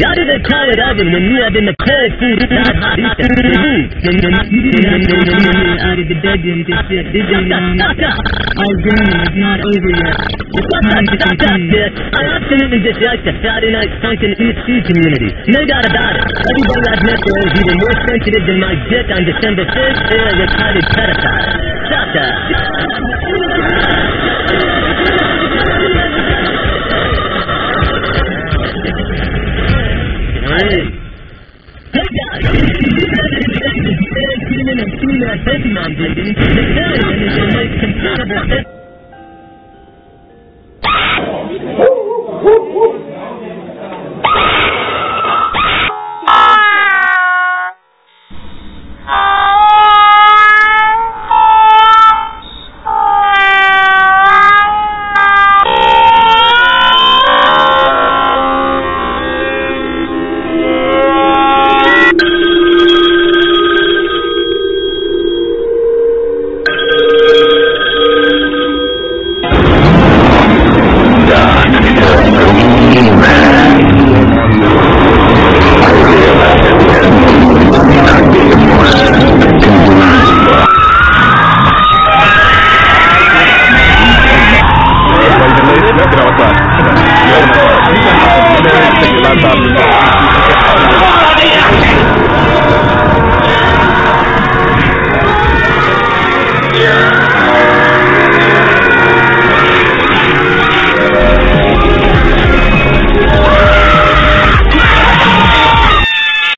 Y'all didn't call it oven when you have been the cold food hot have to come out of the bedroom did you, Your Honor? Our journey is not over yet. To. I absolutely dislike the Saturday night funkin' EC community. No doubt about it. Everybody I've met there is even more sensitive than my dick on December 1st or a retarded pedophile. Stop that. Pokemon and female Pokemon breeding, Victorian is the most comparable. Tata.